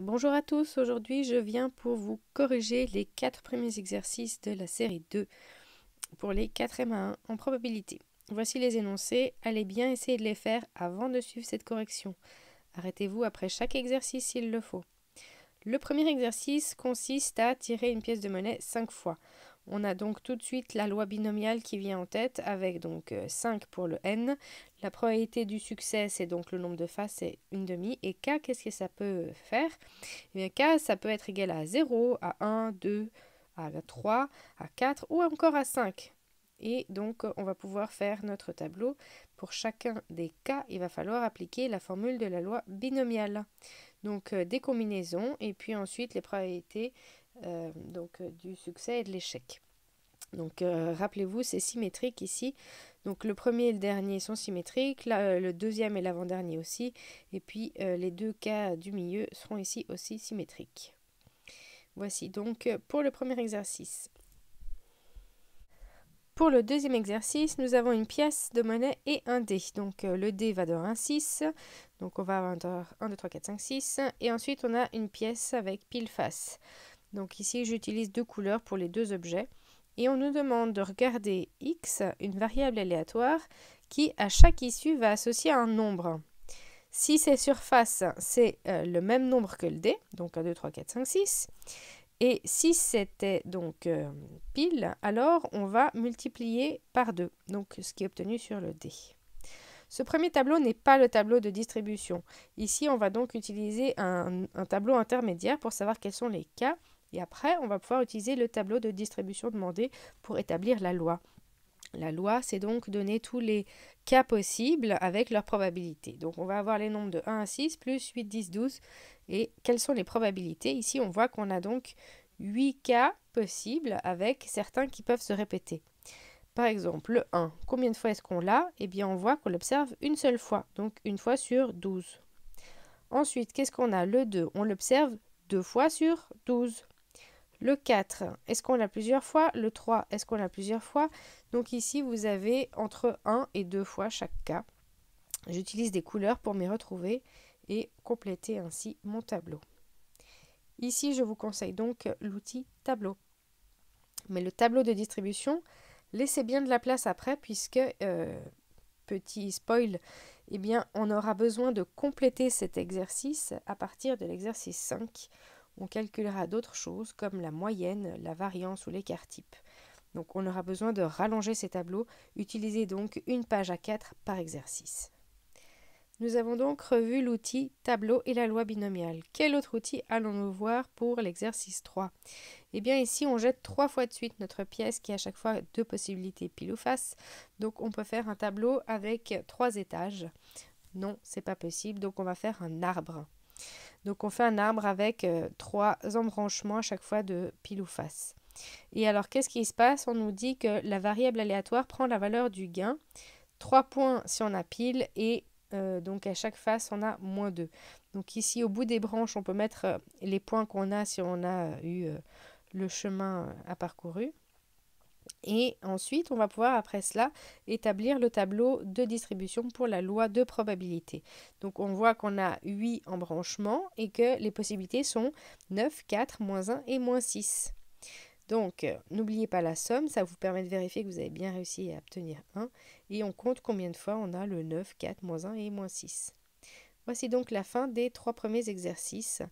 Bonjour à tous, aujourd'hui je viens pour vous corriger les quatre premiers exercices de la série 2 pour les 4 M1 en probabilité. Voici les énoncés, allez bien essayer de les faire avant de suivre cette correction. Arrêtez-vous après chaque exercice s'il le faut. Le premier exercice consiste à tirer une pièce de monnaie 5 fois. On a donc tout de suite la loi binomiale qui vient en tête avec donc 5 euh, pour le n. La probabilité du succès, c'est donc le nombre de faces, c'est une demi. Et k, qu'est-ce que ça peut faire? Eh bien, k, ça peut être égal à 0, à 1, 2, à 3, à 4 ou encore à 5. Et donc, on va pouvoir faire notre tableau. Pour chacun des cas, il va falloir appliquer la formule de la loi binomiale. Donc, euh, des combinaisons et puis ensuite les probabilités euh, donc, euh, du succès et de l'échec. Donc euh, rappelez-vous, c'est symétrique ici. Donc le premier et le dernier sont symétriques, le deuxième et l'avant-dernier aussi, et puis les deux cas du milieu seront ici aussi symétriques. Voici donc pour le premier exercice. Pour le deuxième exercice, nous avons une pièce de monnaie et un dé. Donc le dé va de 1 à 6, donc on va avoir 1, 2, 3, 4, 5, 6, et ensuite on a une pièce avec pile face. Donc ici, j'utilise deux couleurs pour les deux objets. Et on nous demande de regarder x, une variable aléatoire, qui à chaque issue va associer un nombre. Si c'est surface, c'est euh, le même nombre que le d, donc 1, 2, 3, 4, 5, 6. Et si c'était donc euh, pile, alors on va multiplier par 2, donc ce qui est obtenu sur le d. Ce premier tableau n'est pas le tableau de distribution. Ici, on va donc utiliser un tableau intermédiaire pour savoir quels sont les cas et après, on va pouvoir utiliser le tableau de distribution demandé pour établir la loi. La loi, c'est donc donner tous les cas possibles avec leur probabilité. Donc on va avoir les nombres de 1 à 6, plus 8, 10, 12. Et quelles sont les probabilités? Ici, on voit qu'on a donc 8 cas possibles avec certains qui peuvent se répéter. Par exemple, le 1, combien de fois est-ce qu'on l'a? Eh bien, on voit qu'on l'observe une seule fois, donc une fois sur 12. Ensuite, qu'est-ce qu'on a? Le 2, on l'observe deux fois sur 12. Le 4, est-ce qu'on l'a plusieurs fois? Le 3, est-ce qu'on l'a plusieurs fois? Donc ici, vous avez entre 1 et 2 fois chaque cas. J'utilise des couleurs pour m'y retrouver et compléter ainsi mon tableau. Ici, je vous conseille donc l'outil tableau. Mais le tableau de distribution, laissez bien de la place après puisque, euh, petit spoil, eh bien, on aura besoin de compléter cet exercice à partir de l'exercice 5 on calculera d'autres choses comme la moyenne, la variance ou l'écart type. Donc on aura besoin de rallonger ces tableaux, utilisez donc une page à 4 par exercice. Nous avons donc revu l'outil tableau et la loi binomiale. Quel autre outil allons-nous voir pour l'exercice 3 Eh bien ici on jette trois fois de suite notre pièce qui a à chaque fois deux possibilités pile ou face. Donc on peut faire un tableau avec trois étages. Non, c'est pas possible, donc on va faire un arbre. Donc on fait un arbre avec euh, trois embranchements à chaque fois de pile ou face. Et alors qu'est-ce qui se passe? On nous dit que la variable aléatoire prend la valeur du gain. 3 points si on a pile et euh, donc à chaque face on a moins 2. Donc ici au bout des branches on peut mettre euh, les points qu'on a si on a eu le chemin à parcouru. Et ensuite, on va pouvoir, après cela, établir le tableau de distribution pour la loi de probabilité. Donc, on voit qu'on a 8 embranchements et que les possibilités sont 9, 4, moins 1 et moins 6. Donc, n'oubliez pas la somme, ça vous permet de vérifier que vous avez bien réussi à obtenir 1. Et on compte combien de fois on a le 9, 4, moins 1 et moins 6. Voici donc la fin des trois premiers exercices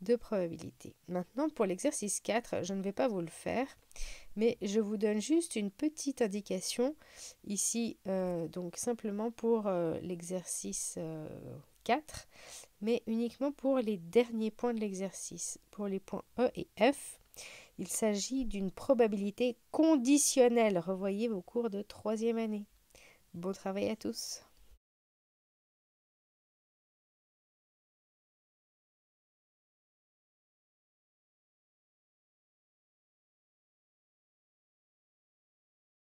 de probabilité. Maintenant, pour l'exercice 4, je ne vais pas vous le faire, mais je vous donne juste une petite indication ici, euh, donc simplement pour euh, l'exercice 4, euh, mais uniquement pour les derniers points de l'exercice. Pour les points E et F, il s'agit d'une probabilité conditionnelle. Revoyez vos cours de troisième année. Bon travail à tous.